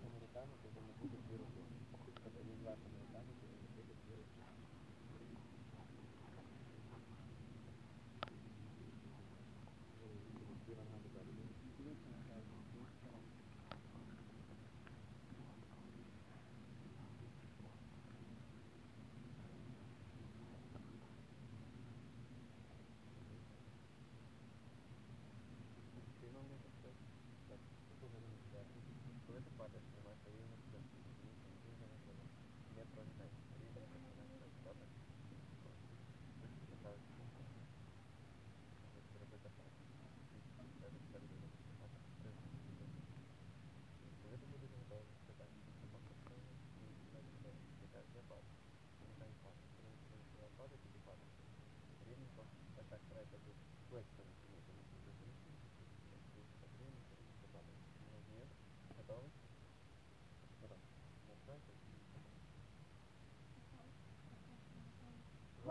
pemerintahan untuk mendukung about it.